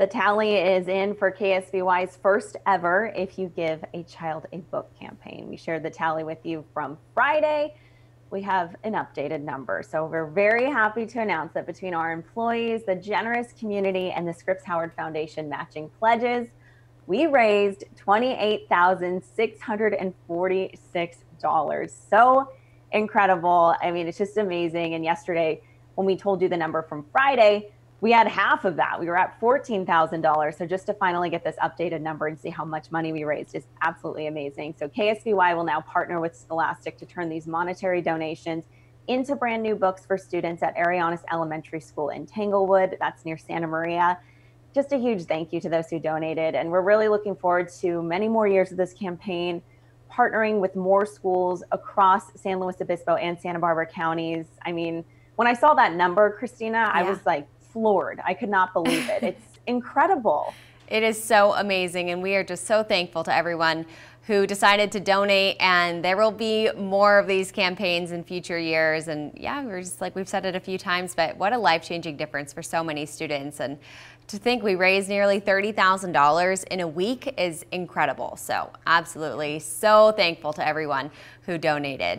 The tally is in for KSBY's first ever If You Give a Child a Book campaign. We shared the tally with you from Friday. We have an updated number. So we're very happy to announce that between our employees, the generous community, and the Scripps Howard Foundation matching pledges, we raised $28,646. So incredible. I mean, it's just amazing. And yesterday, when we told you the number from Friday, we had half of that. We were at $14,000. So just to finally get this updated number and see how much money we raised is absolutely amazing. So KSBY will now partner with Scholastic to turn these monetary donations into brand new books for students at Arellanes Elementary School in Tanglewood. That's near Santa Maria. Just a huge thank you to those who donated. And we're really looking forward to many more years of this campaign, partnering with more schools across San Luis Obispo and Santa Barbara counties. I mean, when I saw that number, Christina, yeah. I was like, floored. I could not believe it. It's incredible. It is so amazing, and we are just so thankful to everyone who decided to donate and there will be more of these campaigns in future years and yeah we're just like we've said it a few times but what a life-changing difference for so many students and to think we raised nearly $30,000 in a week is incredible so absolutely so thankful to everyone who donated